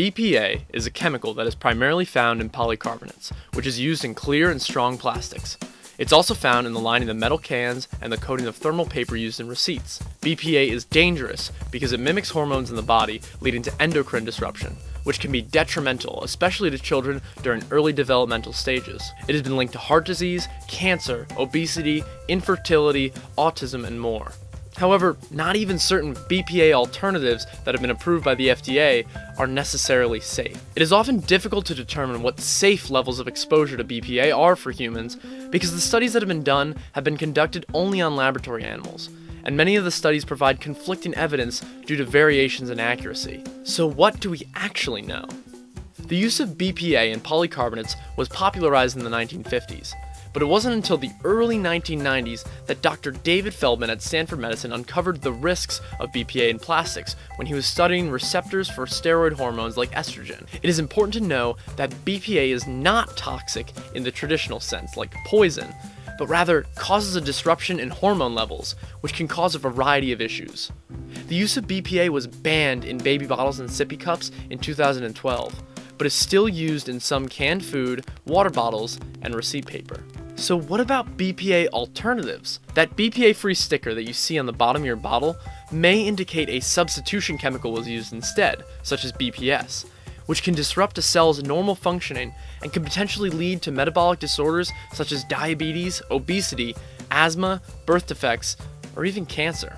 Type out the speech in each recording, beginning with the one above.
BPA is a chemical that is primarily found in polycarbonates, which is used in clear and strong plastics. It's also found in the lining of metal cans and the coating of thermal paper used in receipts. BPA is dangerous because it mimics hormones in the body, leading to endocrine disruption, which can be detrimental, especially to children during early developmental stages. It has been linked to heart disease, cancer, obesity, infertility, autism, and more. However, not even certain BPA alternatives that have been approved by the FDA are necessarily safe. It is often difficult to determine what safe levels of exposure to BPA are for humans because the studies that have been done have been conducted only on laboratory animals, and many of the studies provide conflicting evidence due to variations in accuracy. So, what do we actually know? The use of BPA in polycarbonates was popularized in the 1950s but it wasn't until the early 1990s that Dr. David Feldman at Stanford Medicine uncovered the risks of BPA in plastics when he was studying receptors for steroid hormones like estrogen. It is important to know that BPA is not toxic in the traditional sense, like poison, but rather causes a disruption in hormone levels, which can cause a variety of issues. The use of BPA was banned in baby bottles and sippy cups in 2012, but is still used in some canned food, water bottles, and receipt paper. So what about BPA alternatives? That BPA-free sticker that you see on the bottom of your bottle may indicate a substitution chemical was used instead, such as BPS, which can disrupt a cell's normal functioning and can potentially lead to metabolic disorders such as diabetes, obesity, asthma, birth defects, or even cancer.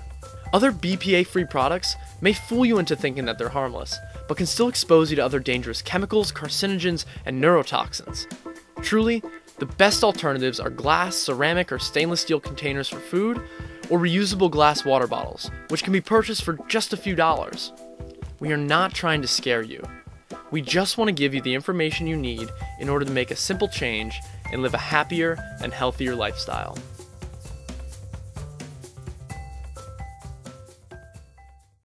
Other BPA-free products may fool you into thinking that they're harmless, but can still expose you to other dangerous chemicals, carcinogens, and neurotoxins. Truly, the best alternatives are glass, ceramic, or stainless steel containers for food, or reusable glass water bottles, which can be purchased for just a few dollars. We are not trying to scare you. We just want to give you the information you need in order to make a simple change and live a happier and healthier lifestyle.